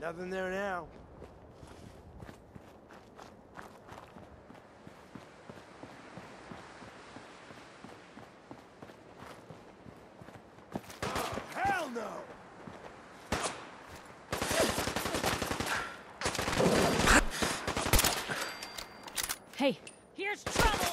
Nothing there now. Hey, here's trouble!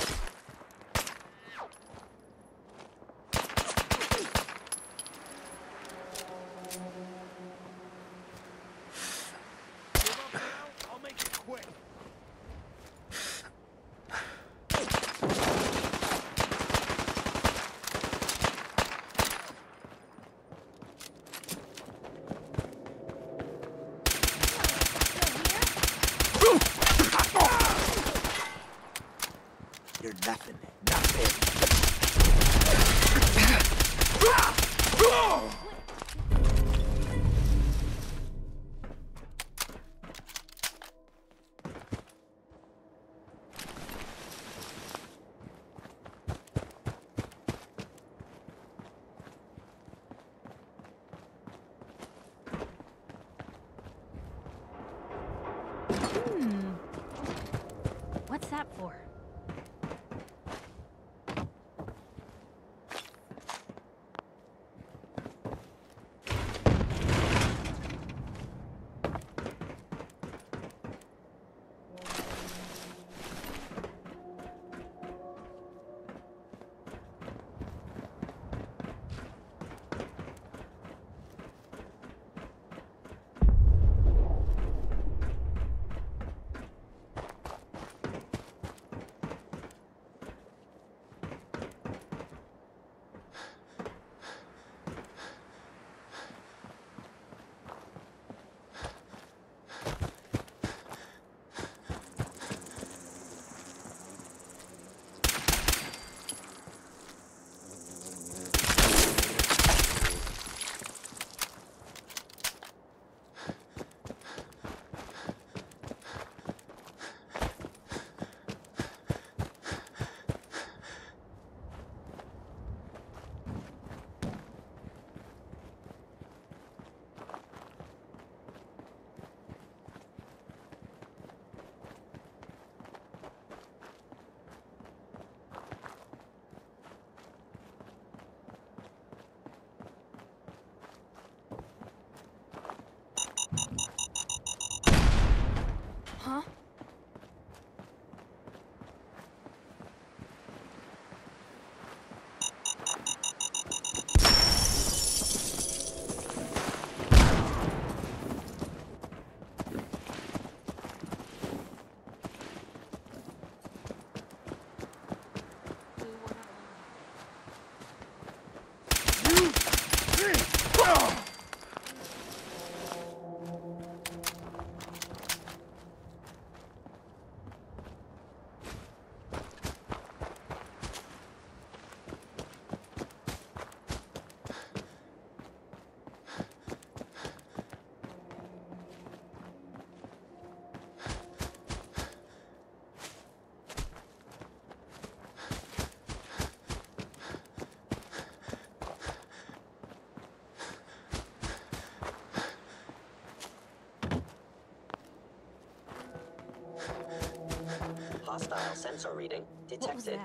Hostile sensor reading detected.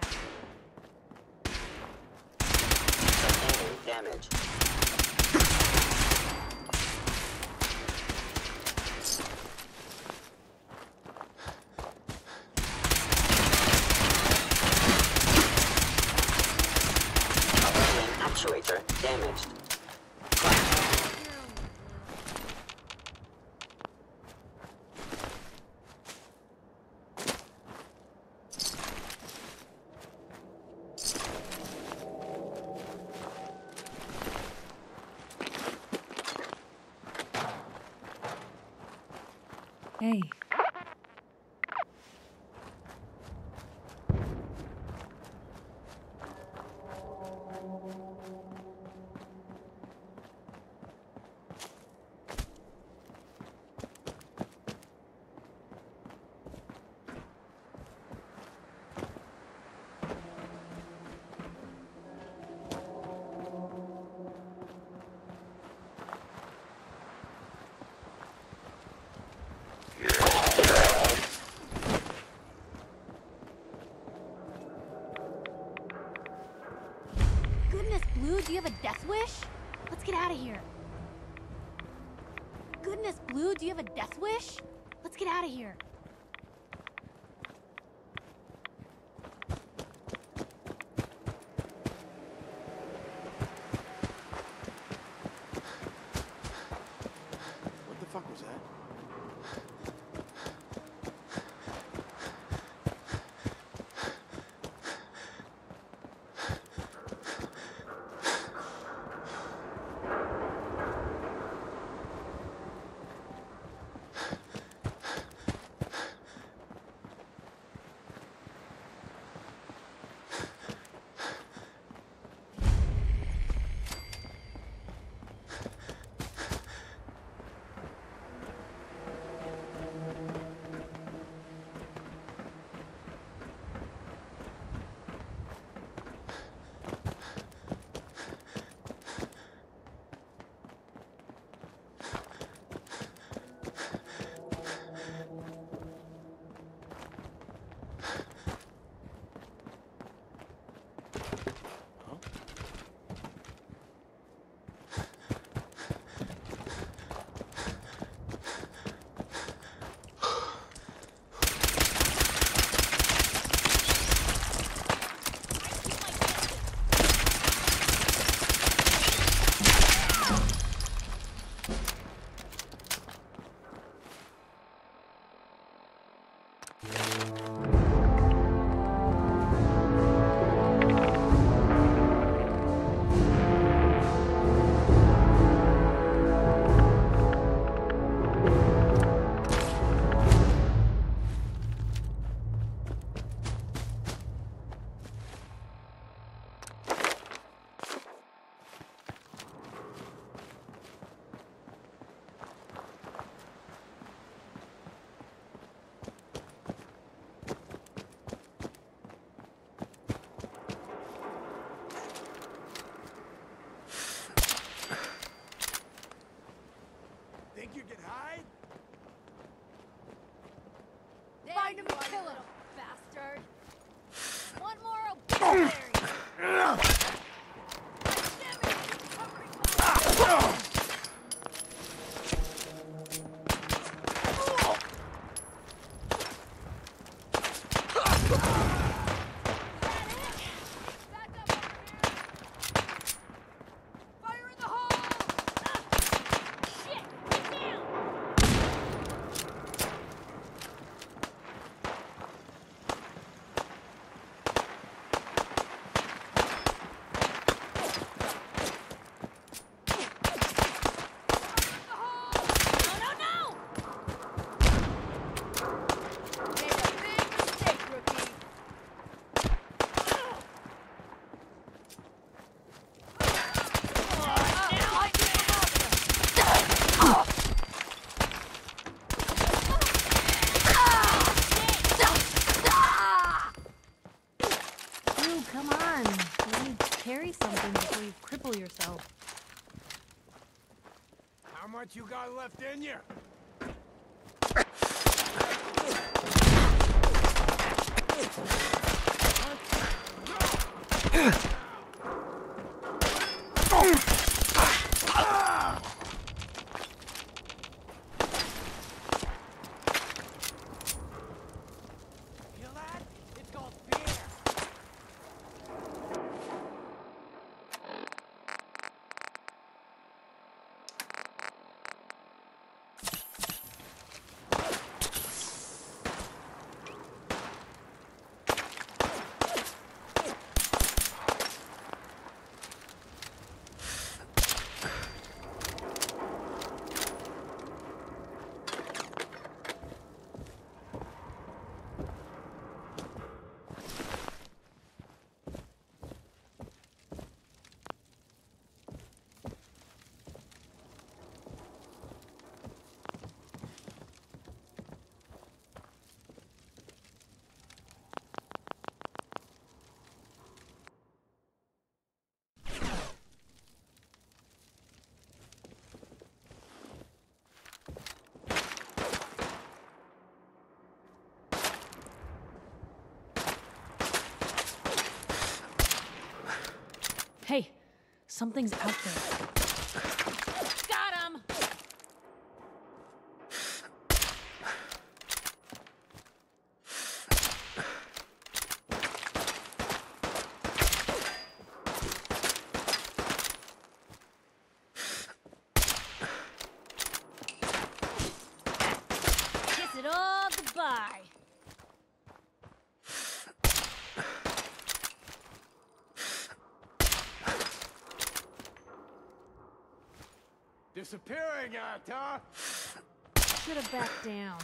Sustaining damage. Hey. Here. Got left in you? Something's out there. Got him! Kiss it all goodbye. Disappearing act, huh? Should have backed down.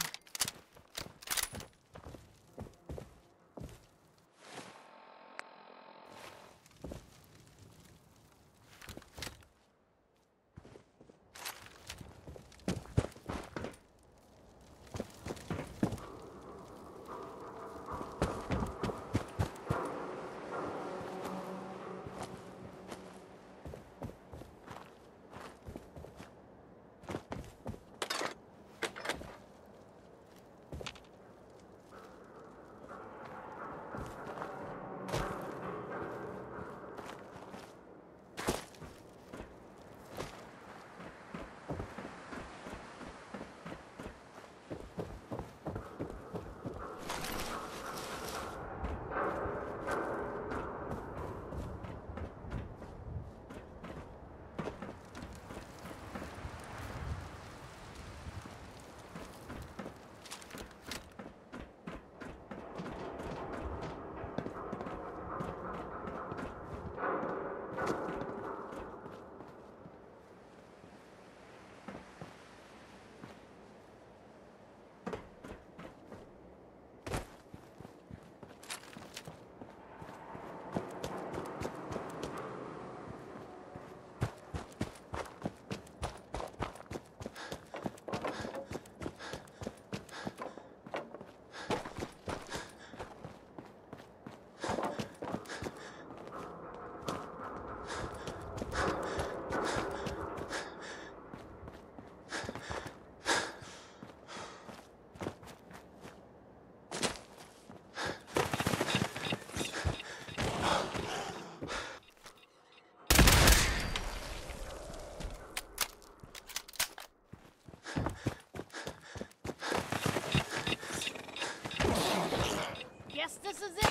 Guess this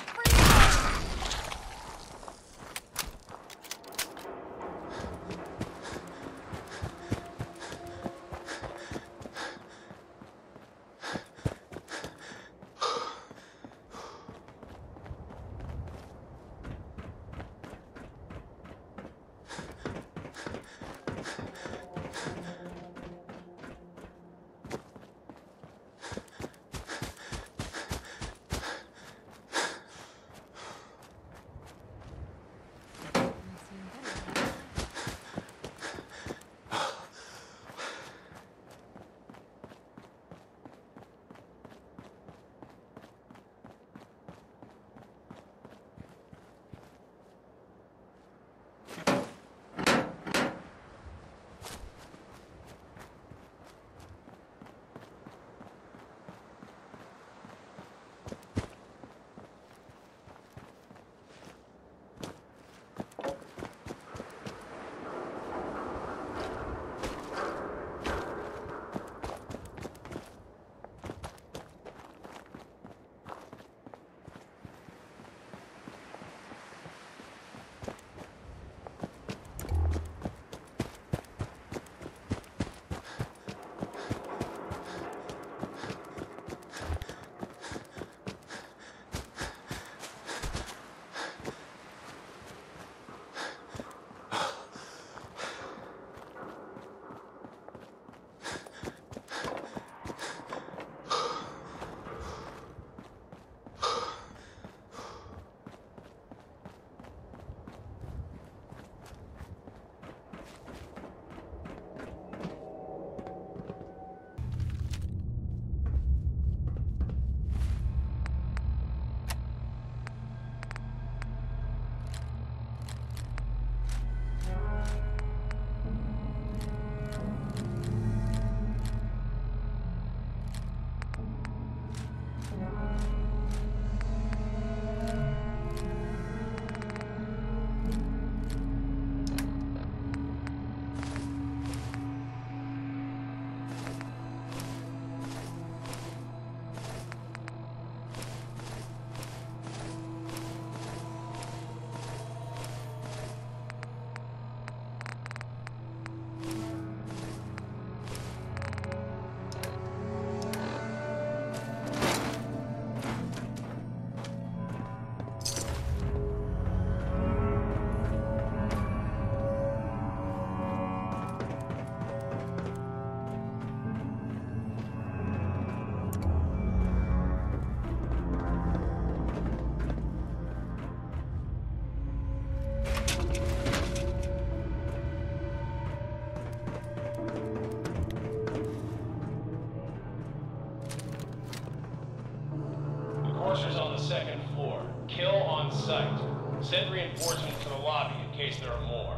Send reinforcements to the lobby in case there are more.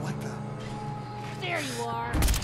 What the? There you are.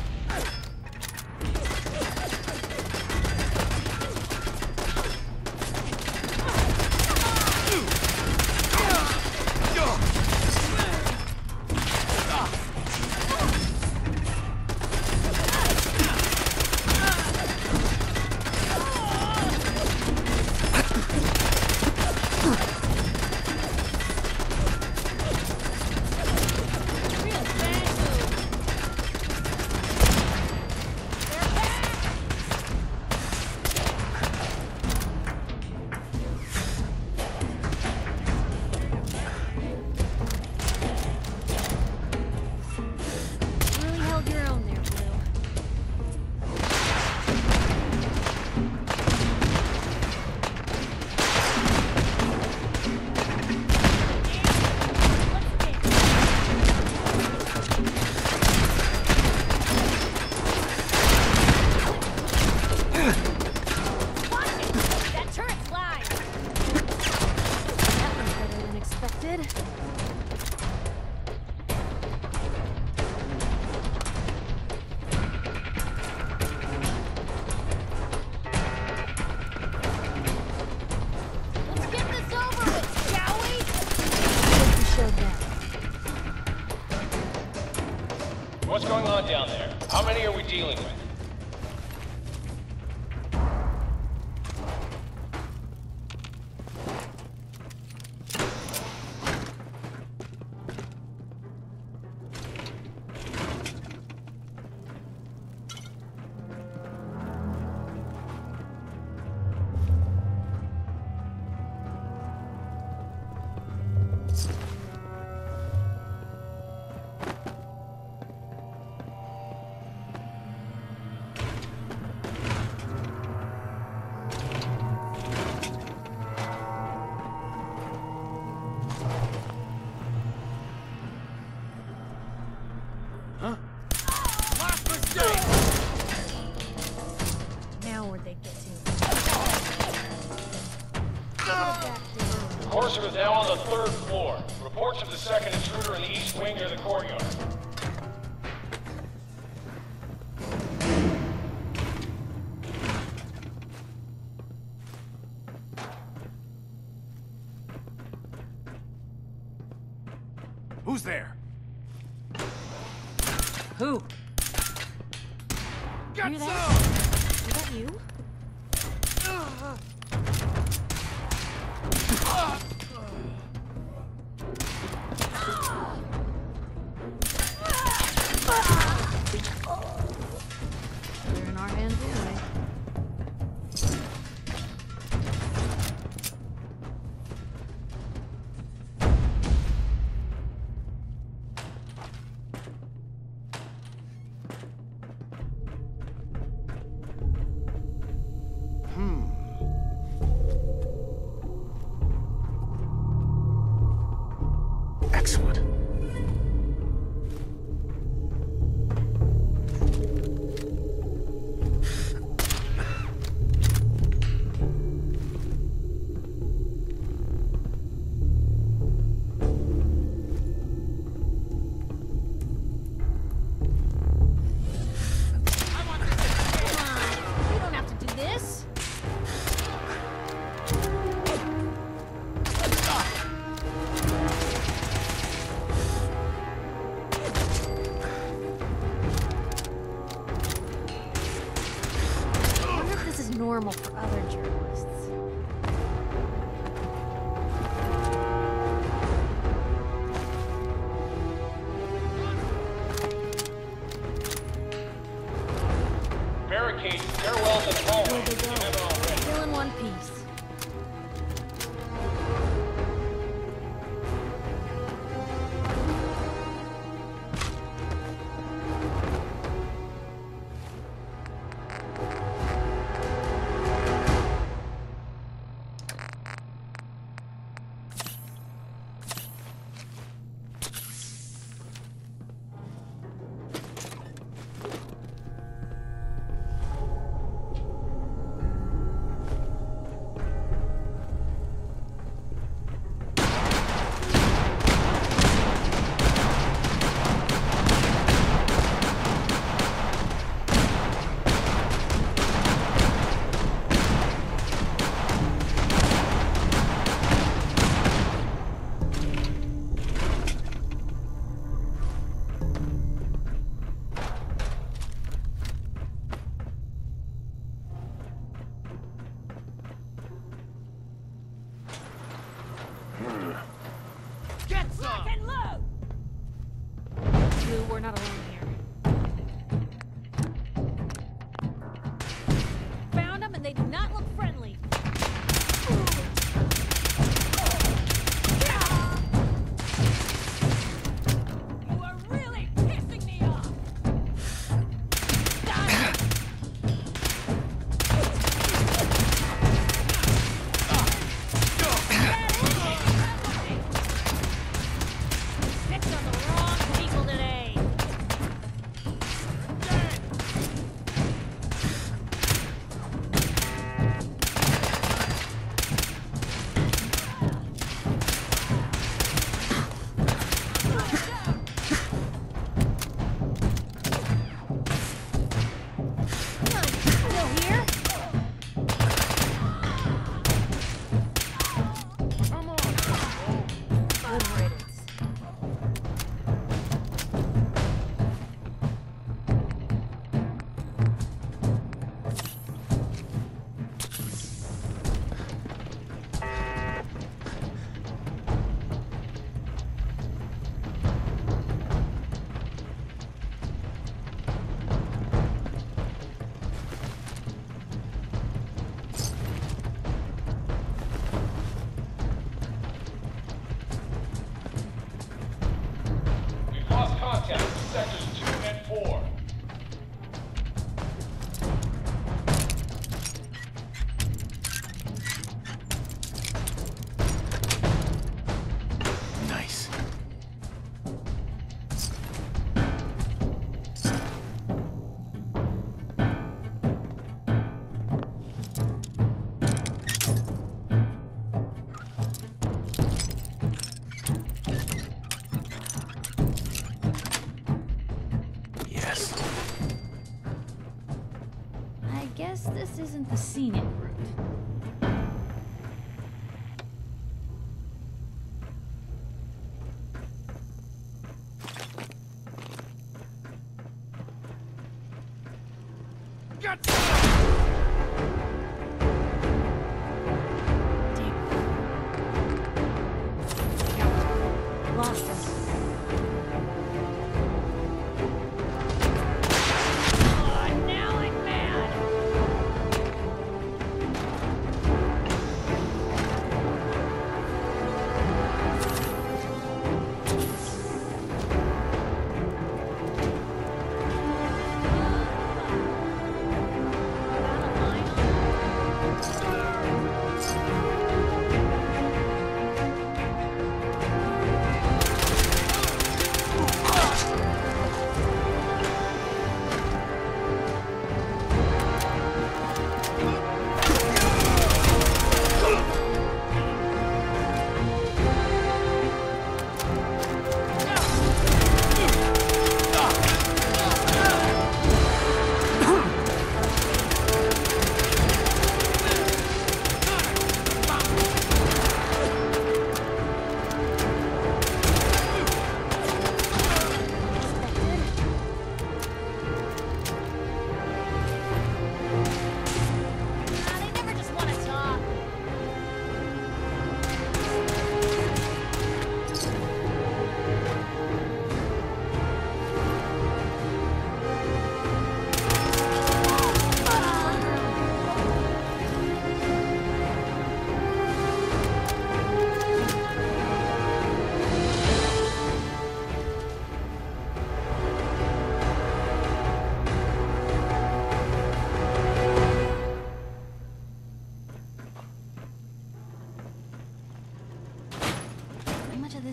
This isn't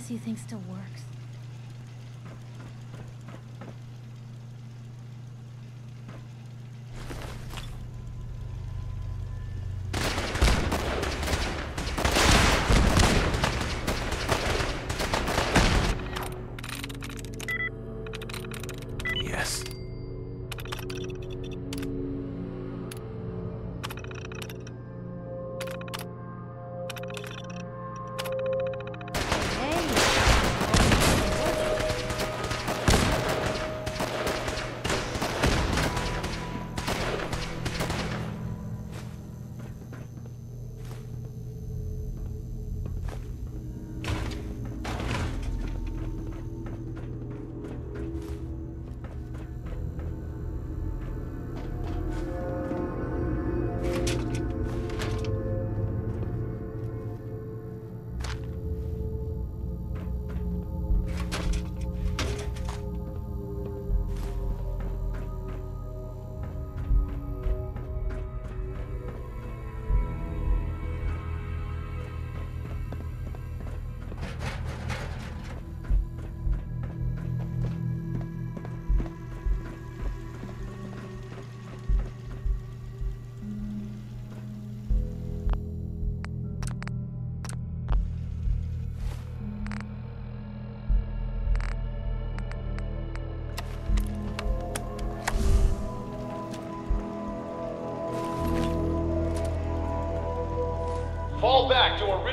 You think still works?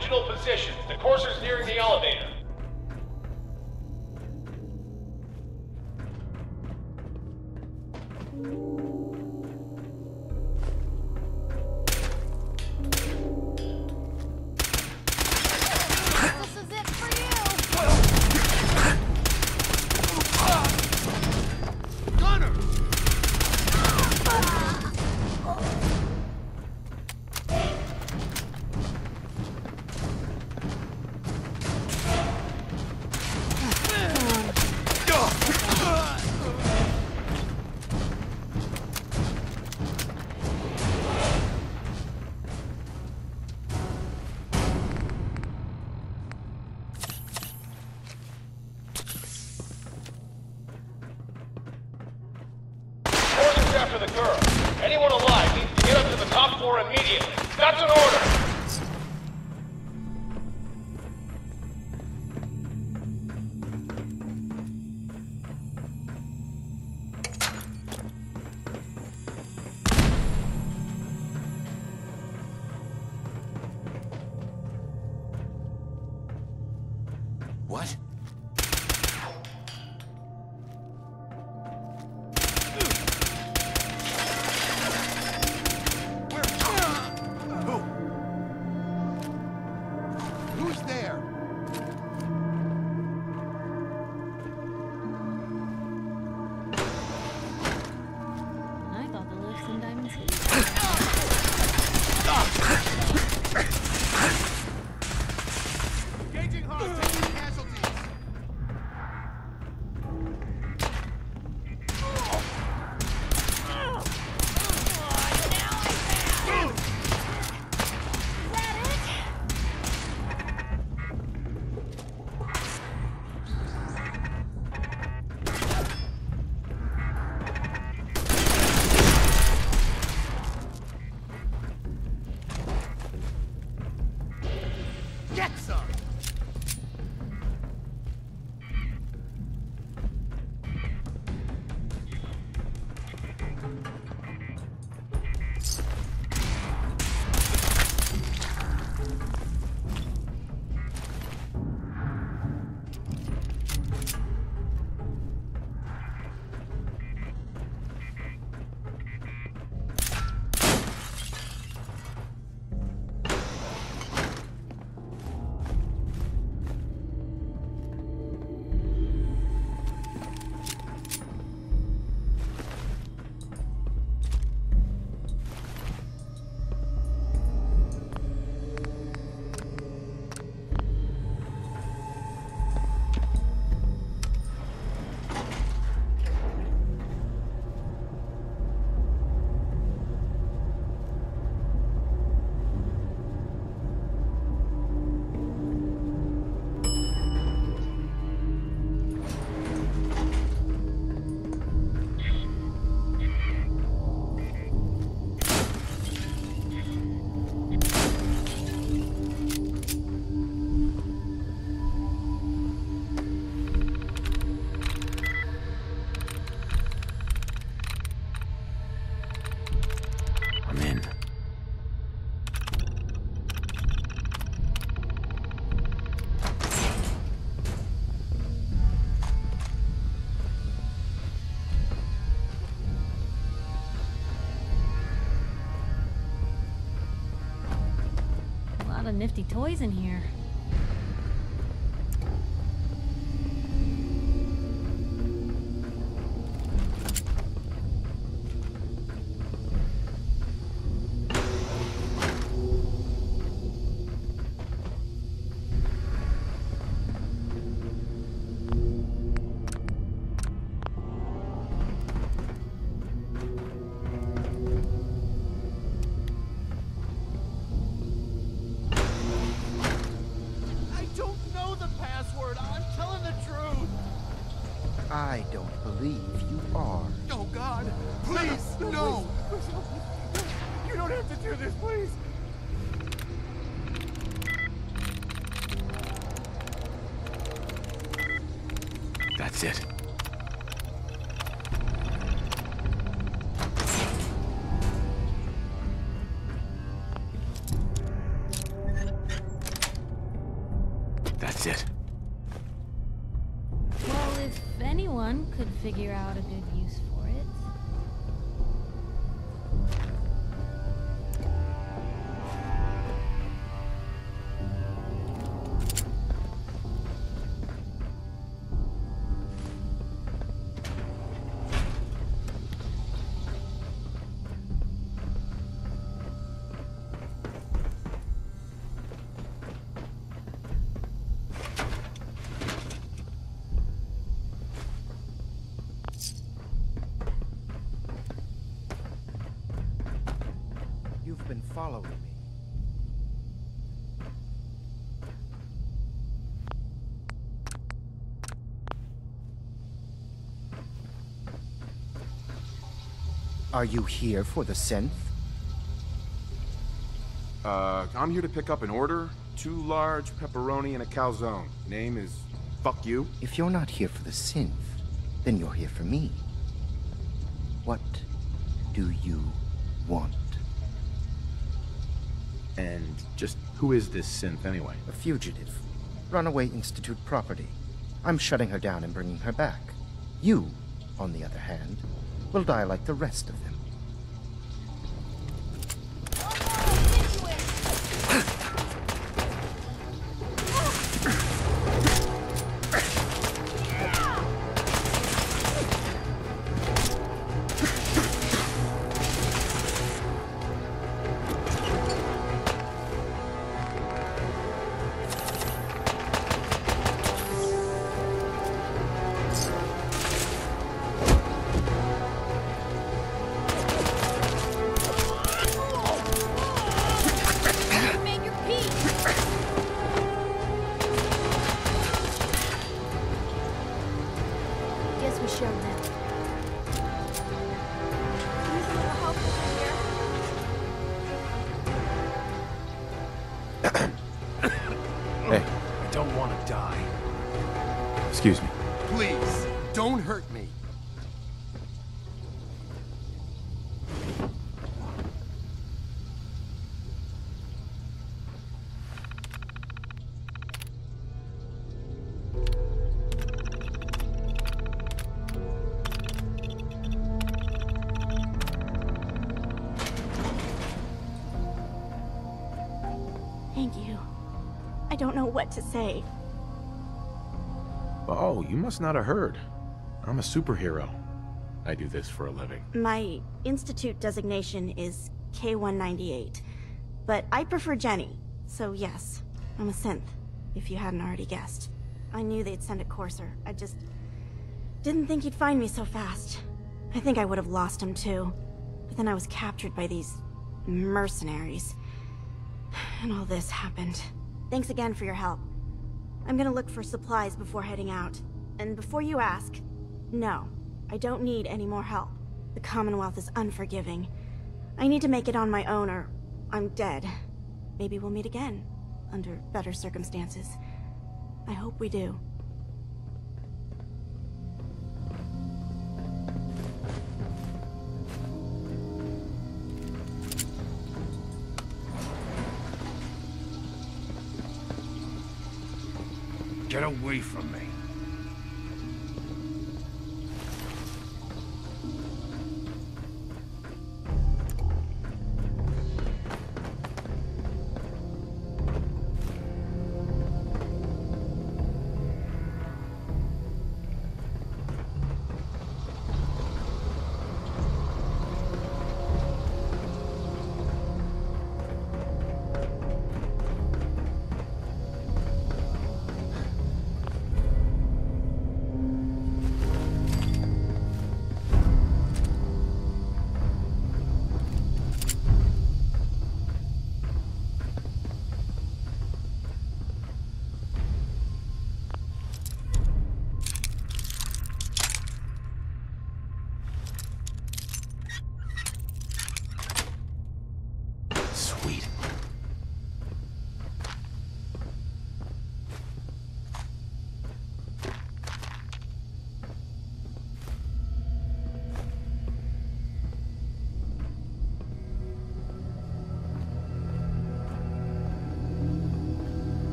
Original positions. The courser's nearing the elevator. Nifty toys in here. Don't know the password. I'm telling the truth. I don't believe you are. Oh, God. Please, no. You don't have to do this, please. That's it. Are you here for the synth? Uh, I'm here to pick up an order. Two large pepperoni and a calzone. Name is Fuck You. If you're not here for the synth, then you're here for me. What do you want? And just who is this synth anyway? A fugitive. Runaway Institute property. I'm shutting her down and bringing her back. You, on the other hand, will die like the rest of them. What to say. Oh, you must not have heard. I'm a superhero. I do this for a living. My institute designation is K198, but I prefer Jenny, so yes, I'm a synth, if you hadn't already guessed. I knew they'd send a courser. I just didn't think he'd find me so fast. I think I would have lost him too. But then I was captured by these mercenaries. And all this happened. Thanks again for your help. I'm gonna look for supplies before heading out. And before you ask, no, I don't need any more help. The Commonwealth is unforgiving. I need to make it on my own or I'm dead. Maybe we'll meet again, under better circumstances. I hope we do. Away from me.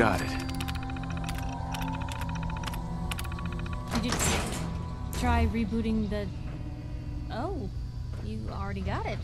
Got it. Did you try rebooting the... Oh, you already got it.